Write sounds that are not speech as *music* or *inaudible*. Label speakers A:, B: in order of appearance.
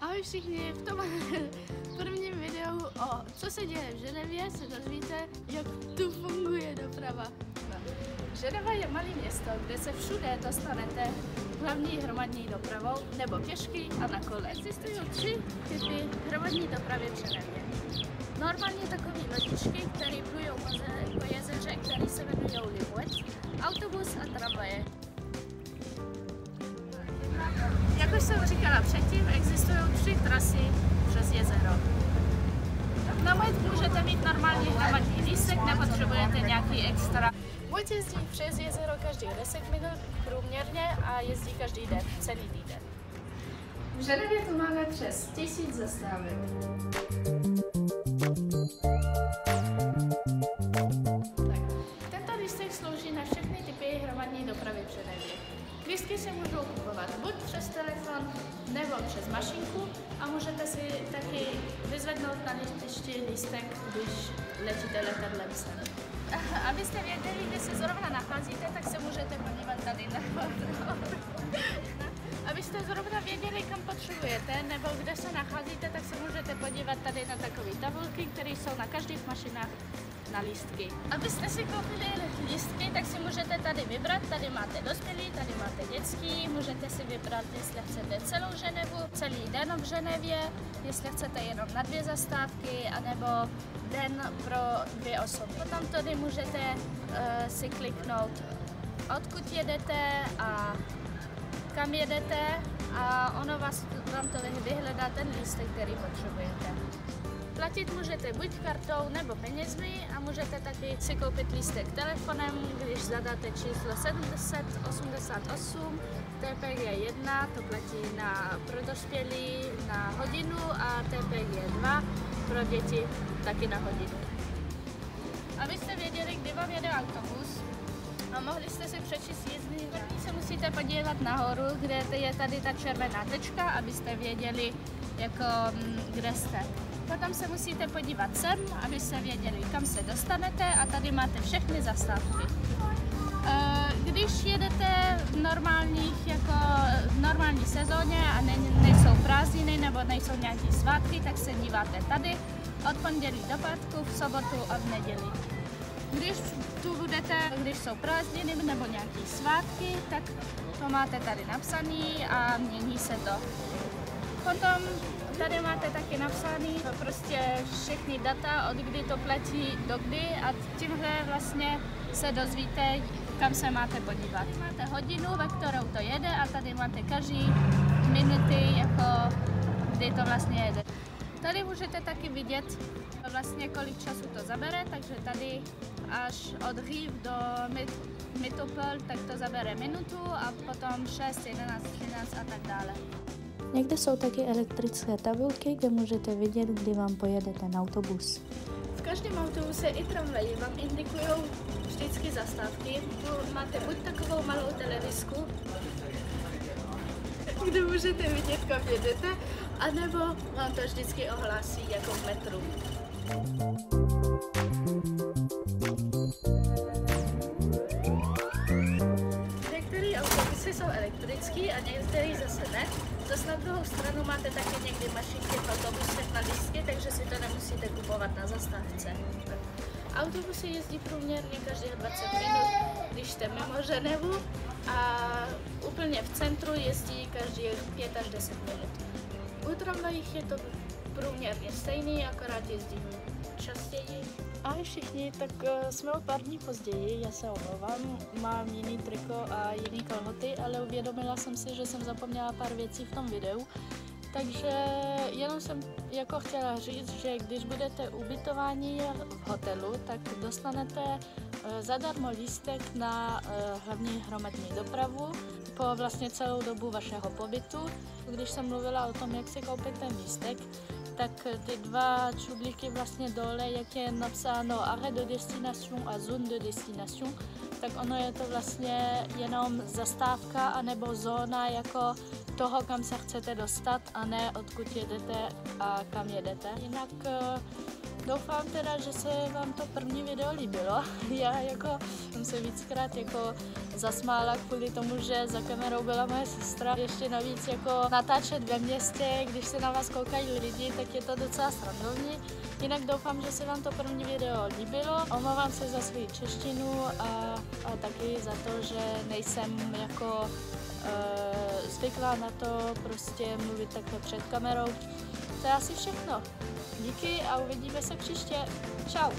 A: Ahoj všichni, v tom *laughs* prvním videu o co se děje v Ženevě se dozvíte, jak tu funguje doprava. Ženeva je malé město, kde se všude dostanete hlavní hromadní dopravou nebo pěšky a na kole. Existují tři typy hromadní dopravy v Ženevě. Normálně takové lodičky, které plují po jezeře, které se jmenují Limuet, autobus a tramvaje. Jak už jsem říkala předtím, existují tři trasy přes jezero. Na Mojet můžete mít normální hromadný lístek, nepotřebujete nějaký extra. Mojet jezdí přes jezero každých 10 minut průměrně a jezdí každý den, celý týden. V Ženevě tu máme přes tisíc zastávek. Ženevě. Lístky se můžou kupovat buď přes telefon nebo přes mašinku a můžete si taky vyzvednout na letišti lístek, když letíte letadlem sem. *laughs* Abyste věděli, kde se zrovna nacházíte, tak se můžete podívat tady na *laughs* Abyste zrovna věděli, kam potřebujete nebo kde se nacházíte, podívat tady na takové tabulky, které jsou na každých mašinách na lístky. Abyste si koupili lístky, tak si můžete tady vybrat. Tady máte dospělý, tady máte dětský. Můžete si vybrat, jestli chcete celou Ženevu, celý den v Ženevě, jestli chcete jenom na dvě zastávky, anebo den pro dvě osoby. Potom tady můžete uh, si kliknout, odkud jedete a kam jedete a ono vás, vám to vyhledá ten lístek, který potřebujete. Platit můžete buď kartou nebo penězmi a můžete taky si koupit lístek telefonem, když zadáte číslo 7088 TPG 1, to platí na pro dospělí na hodinu a TPG 2 pro děti taky na hodinu. Abyste věděli, kdy vám jede autobus, mohli jste si přečíst jízdní První se musíte podívat nahoru, kde je tady ta červená tečka, abyste věděli, jako, kde jste. Potom se musíte podívat sem, abyste věděli, kam se dostanete a tady máte všechny zastávky. Eh, když jedete v normálních, jako v normální sezóně a ne, nejsou prázdniny nebo nejsou nějaké svátky, tak se díváte tady od pondělí do pátku, v sobotu a v neděli. Když tu budete, když jsou prázdniny nebo nějaké svátky, tak to máte tady napsaný a mění se to. Potom tady máte taky napsaný prostě všechny data, od kdy to platí do kdy a tímhle vlastně se dozvíte, kam se máte podívat. Máte hodinu, ve kterou to jede a tady máte každý minuty, jako kdy to vlastně jede. Tady můžete taky vidět vlastně kolik času to zabere, takže tady až od Riv do Mitopol, tak to zabere minutu a potom 6, 11, 13 a tak dále.
B: Někde jsou taky elektrické tabulky, kde můžete vidět, kdy vám pojede ten autobus.
A: V každém autobuse i tramvaji vám indikují vždycky zastávky. Máte buď takovou malou televizku, kde můžete vidět, kam jedete, anebo vám to vždycky ohlásí jako v metru. Některé autobusy jsou elektrické a některé zase ne. Zase na druhou stranu máte taky někdy mašinky v autobusech na lístky, takže si to nemusíte kupovat na zastávce. Autobusy jezdí průměrně každých 20 minut, když jste mimo Ženevu a úplně v centru jezdí každých 5 až 10 minut. U je to průměrně stejný, akorát jezdí častěji.
C: Ahoj všichni, tak uh, jsme o pár dní později, já se omlouvám, mám jiný triko a jiný kalhoty, ale uvědomila jsem si, že jsem zapomněla pár věcí v tom videu. Takže jenom jsem jako chtěla říct, že když budete ubytováni v hotelu, tak dostanete uh, zadarmo lístek na uh, hlavní hromadní dopravu po vlastně celou dobu vašeho pobytu. Když jsem mluvila o tom, jak si koupit ten lístek, tak ty dva čudlíky vlastně dole, jak je napsáno arrêt de destination a zone de destination, tak ono je to vlastně jenom zastávka anebo zóna jako toho, kam se chcete dostat a ne odkud jedete a kam jedete. Jinak Doufám teda, že se vám to první video líbilo. *laughs* Já jako jsem se víckrát jako zasmála kvůli tomu, že za kamerou byla moje sestra. Ještě navíc jako natáčet ve městě, když se na vás koukají lidi, tak je to docela srandovní. Jinak doufám, že se vám to první video líbilo. Omlouvám se za svou češtinu a, a taky za to, že nejsem jako uh, zvyklá na to prostě mluvit takhle před kamerou. To je asi všechno. Díky a uvidíme se příště. Čau.